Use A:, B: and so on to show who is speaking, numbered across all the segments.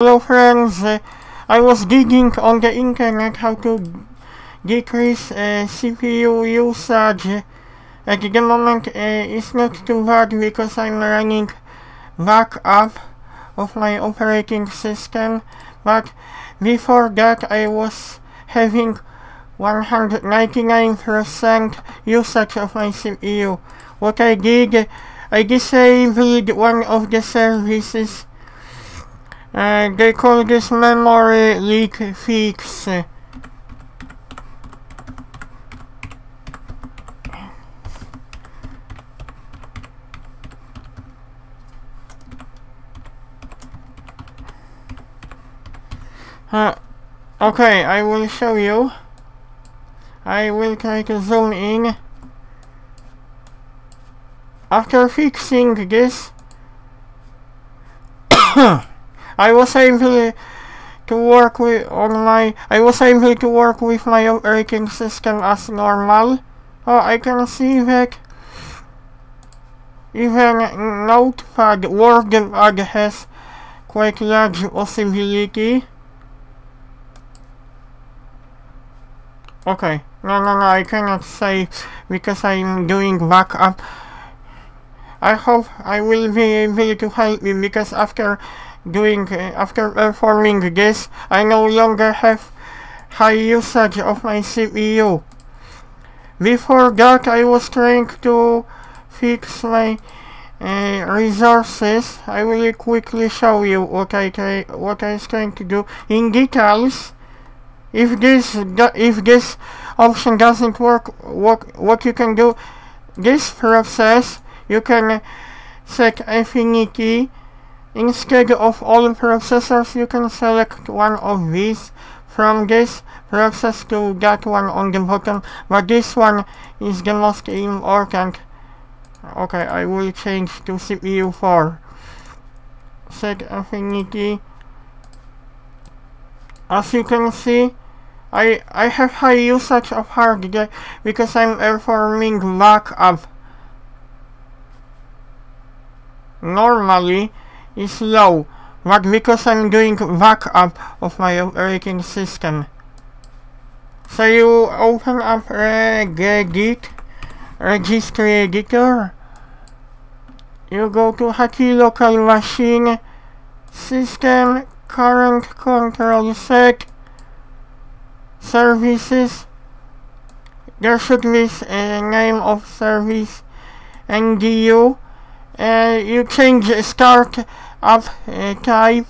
A: Hello friends, uh, I was digging on the internet how to decrease uh, CPU usage. At the moment uh, it's not too bad because I'm running backup of my operating system but before that I was having 199% usage of my CPU. What I did, I disabled one of the services uh, they call this memory leak fix. Uh, okay, I will show you. I will try to zoom in. After fixing this, I was able to work with on my I was able to work with my operating system as normal. Oh, I can see that even Notepad WordPad has quite large possibility. Okay, no, no, no, I cannot say because I'm doing backup. I hope I will be able to help you because after doing, uh, after performing this, I no longer have high usage of my CPU. Before that, I was trying to fix my uh, resources. I will quickly show you what I try, what I was trying to do in details. If this if this option doesn't work, what what you can do, this process you can set affinity instead of all processors you can select one of these. From this process to that one on the bottom. But this one is the most important. Okay I will change to CPU 4 set affinity as you can see I I have high usage of hard drive because I'm performing backup normally is low, but because I'm doing backup of my operating system. So you open up regedit, registry editor, you go to HKEY local machine, system, current control set, services, there should be a name of service, NDU, uh, you change start up uh, type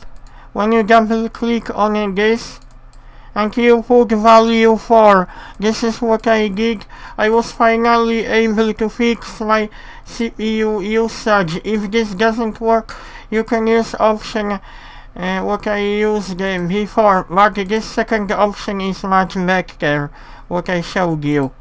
A: when you double click on this. And you put value 4 this is what I did. I was finally able to fix my CPU usage. If this doesn't work you can use option uh, what I used uh, before. But this second option is much better what I showed you